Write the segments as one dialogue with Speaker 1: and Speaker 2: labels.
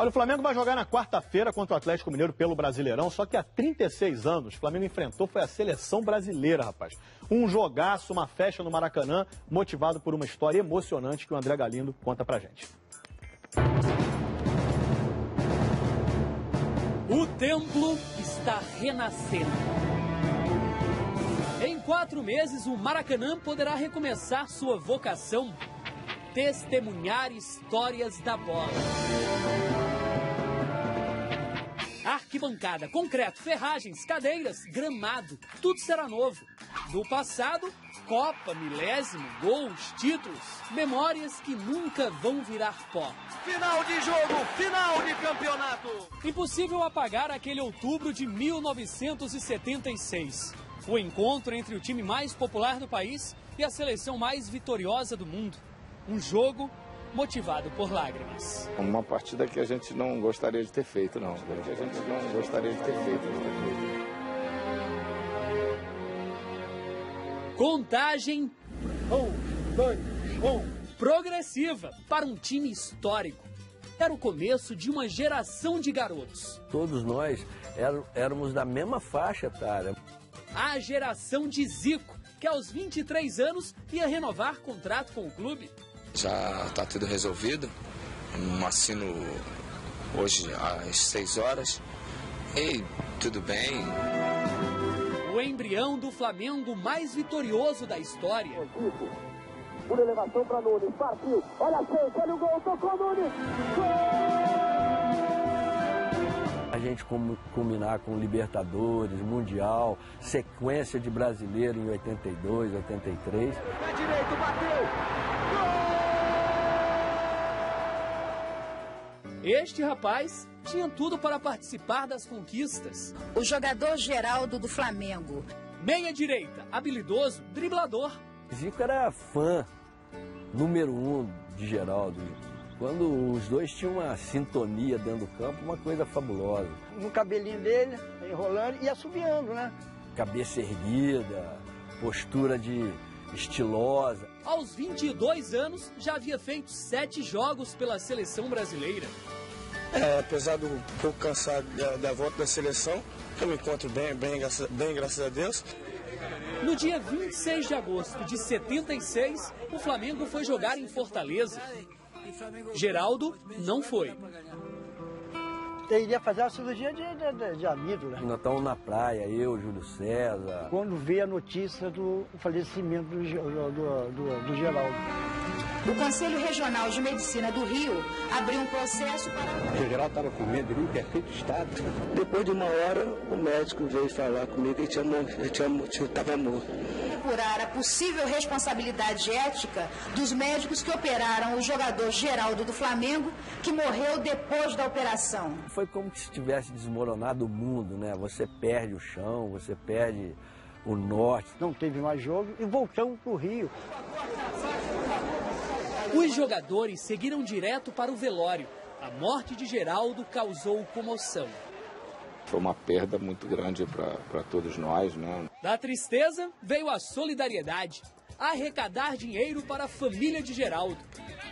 Speaker 1: Olha, o Flamengo vai jogar na quarta-feira contra o Atlético Mineiro pelo Brasileirão, só que há 36 anos o Flamengo enfrentou foi a seleção brasileira, rapaz. Um jogaço, uma festa no Maracanã, motivado por uma história emocionante que o André Galindo conta pra gente.
Speaker 2: O templo está renascendo. Em quatro meses, o Maracanã poderá recomeçar sua vocação testemunhar histórias da bola. Arquibancada, concreto, ferragens, cadeiras, gramado, tudo será novo. Do passado, Copa, milésimo, gols, títulos, memórias que nunca vão virar pó.
Speaker 3: Final de jogo, final de campeonato.
Speaker 2: Impossível apagar aquele outubro de 1976. O encontro entre o time mais popular do país e a seleção mais vitoriosa do mundo. Um jogo motivado por lágrimas.
Speaker 4: Uma partida que a gente não gostaria de ter feito, não. Que a gente não gostaria de ter feito.
Speaker 2: Contagem. Um, dois, um. Progressiva para um time histórico. Era o começo de uma geração de garotos.
Speaker 5: Todos nós éramos da mesma faixa etária.
Speaker 2: A geração de Zico, que aos 23 anos ia renovar contrato com o clube.
Speaker 6: Já está tudo resolvido. Um assino hoje às 6 horas. E tudo bem.
Speaker 2: O embrião do Flamengo mais vitorioso da história.
Speaker 7: Por elevação para Nunes, partiu, olha a chance, olha o gol, tocou Nunes,
Speaker 5: A gente culminar com Libertadores, Mundial, sequência de brasileiro em 82, 83.
Speaker 7: Pé direito, bateu,
Speaker 2: Este rapaz tinha tudo para participar das conquistas.
Speaker 8: O jogador Geraldo do Flamengo.
Speaker 2: Meia direita, habilidoso, driblador.
Speaker 5: Zico era fã número um de Geraldo. Quando os dois tinham uma sintonia dentro do campo, uma coisa fabulosa.
Speaker 9: No cabelinho dele, enrolando e assobiando, né?
Speaker 5: Cabeça erguida, postura de estilosa.
Speaker 2: Aos 22 anos, já havia feito sete jogos pela seleção brasileira.
Speaker 10: É, apesar do pouco cansado da, da volta da seleção, eu me encontro bem, bem, graças, bem, graças a Deus.
Speaker 2: No dia 26 de agosto de 76, o Flamengo foi jogar em Fortaleza. Geraldo não foi.
Speaker 9: Iria fazer a cirurgia de, de, de amido, né?
Speaker 5: Nós estamos na praia, eu, Júlio César.
Speaker 9: Quando veio a notícia do falecimento do, do, do, do Geraldo.
Speaker 8: O Conselho Regional de Medicina do Rio abriu um processo para.
Speaker 11: O Geraldo estava com medo, ele em perfeito estado.
Speaker 10: Depois de uma hora, o médico veio falar comigo que ele estava morto
Speaker 8: apurar a possível responsabilidade ética dos médicos que operaram o jogador Geraldo do Flamengo, que morreu depois da operação.
Speaker 5: Foi como se tivesse desmoronado o mundo, né? Você perde o chão, você perde o norte.
Speaker 9: Não teve mais jogo e voltamos para o Rio.
Speaker 2: Os jogadores seguiram direto para o velório. A morte de Geraldo causou comoção.
Speaker 4: Foi uma perda muito grande para todos nós, né?
Speaker 2: Da tristeza veio a solidariedade. Arrecadar dinheiro para a família de Geraldo.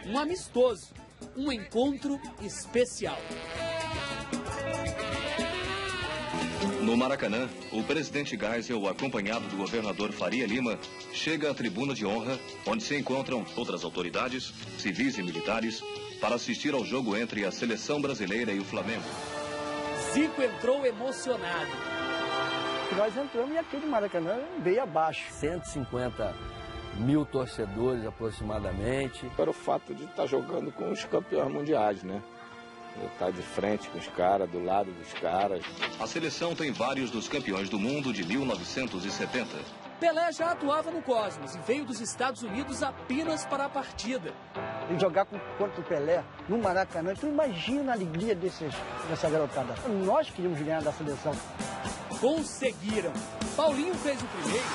Speaker 2: Um amistoso, um encontro especial.
Speaker 12: No Maracanã, o presidente Geisel, acompanhado do governador Faria Lima, chega à tribuna de honra, onde se encontram outras autoridades, civis e militares, para assistir ao jogo entre a seleção brasileira e o Flamengo.
Speaker 2: Zico entrou emocionado.
Speaker 9: Nós entramos e aquele Maracanã veio abaixo.
Speaker 5: 150 mil torcedores aproximadamente.
Speaker 4: Era o fato de estar jogando com os campeões mundiais, né? Estar de frente com os caras, do lado dos caras.
Speaker 12: A seleção tem vários dos campeões do mundo de 1970.
Speaker 2: Pelé já atuava no Cosmos e veio dos Estados Unidos apenas para a partida.
Speaker 9: E jogar contra o Pelé no Maracanã, tu imagina a alegria desses, dessa garotada. Nós queríamos ganhar da seleção.
Speaker 2: Conseguiram. Paulinho fez o primeiro.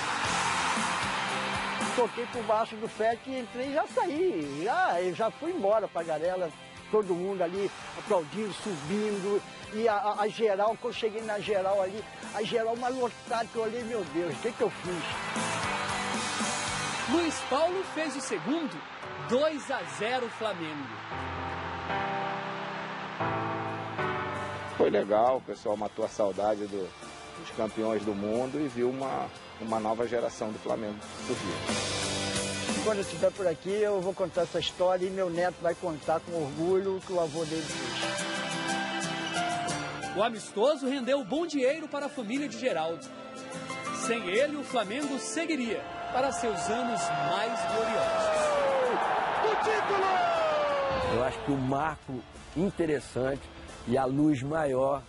Speaker 9: Toquei por baixo do pé que entrei e já saí. Já, já fui embora pra Garela. Todo mundo ali aplaudindo, subindo. E a, a, a, geral, quando eu cheguei na geral ali, a geral mais lotada que eu olhei, meu Deus, o que, que eu fiz?
Speaker 2: Luiz Paulo fez o segundo, 2 a 0 Flamengo.
Speaker 4: foi legal, o pessoal matou a saudade do, dos campeões do mundo e viu uma, uma nova geração do Flamengo surgir.
Speaker 9: Quando eu estiver por aqui, eu vou contar essa história e meu neto vai contar com orgulho o que o avô dele fez.
Speaker 2: O amistoso rendeu bom dinheiro para a família de Geraldo. Sem ele, o Flamengo seguiria para seus anos mais gloriosos.
Speaker 3: O título!
Speaker 5: Eu acho que o marco interessante e a luz maior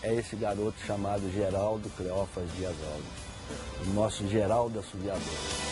Speaker 5: é esse garoto chamado Geraldo Cleófas Dias Alves, o nosso Geraldo Assoviador.